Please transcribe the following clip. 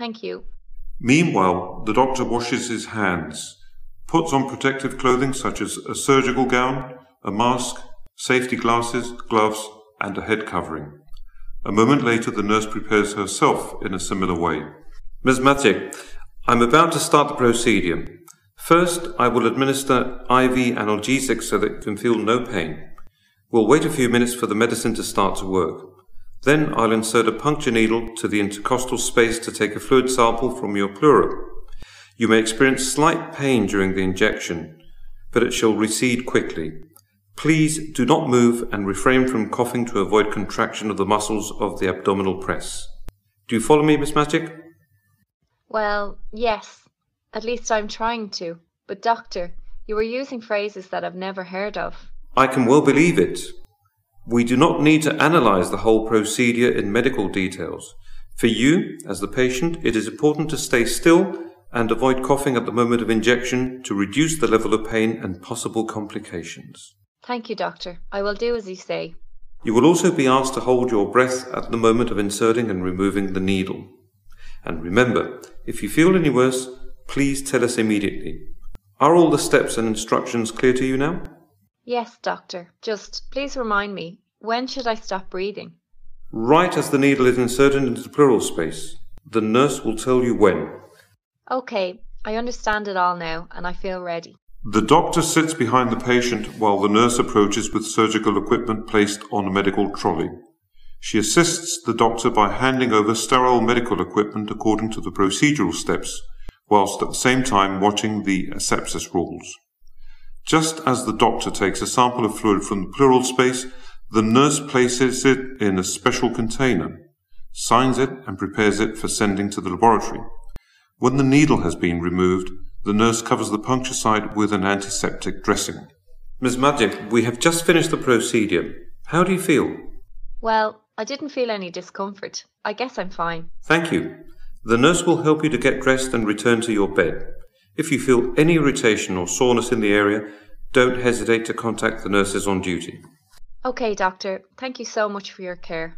Thank you. Meanwhile, the doctor washes his hands, puts on protective clothing such as a surgical gown, a mask, safety glasses, gloves, and a head covering. A moment later, the nurse prepares herself in a similar way. Ms. Mathieu, I'm about to start the procedure. First, I will administer IV analgesic so that you can feel no pain. We'll wait a few minutes for the medicine to start to work. Then I'll insert a puncture needle to the intercostal space to take a fluid sample from your pleura. You may experience slight pain during the injection, but it shall recede quickly. Please do not move and refrain from coughing to avoid contraction of the muscles of the abdominal press. Do you follow me, Miss Magic? Well, yes. At least I'm trying to. But, Doctor, you are using phrases that I've never heard of. I can well believe it. We do not need to analyze the whole procedure in medical details. For you, as the patient, it is important to stay still and avoid coughing at the moment of injection to reduce the level of pain and possible complications. Thank you, Doctor. I will do as you say. You will also be asked to hold your breath at the moment of inserting and removing the needle. And remember, if you feel any worse, please tell us immediately. Are all the steps and instructions clear to you now? Yes, Doctor. Just please remind me, when should I stop breathing? Right as the needle is inserted into the pleural space. The nurse will tell you when. Okay, I understand it all now and I feel ready. The doctor sits behind the patient while the nurse approaches with surgical equipment placed on a medical trolley. She assists the doctor by handing over sterile medical equipment according to the procedural steps, whilst at the same time watching the asepsis rules. Just as the doctor takes a sample of fluid from the pleural space, the nurse places it in a special container, signs it, and prepares it for sending to the laboratory. When the needle has been removed, the nurse covers the puncture site with an antiseptic dressing. Ms. Magic, we have just finished the procedure. How do you feel? Well, I didn't feel any discomfort. I guess I'm fine. Thank you. The nurse will help you to get dressed and return to your bed. If you feel any irritation or soreness in the area, don't hesitate to contact the nurses on duty. Okay, Doctor. Thank you so much for your care.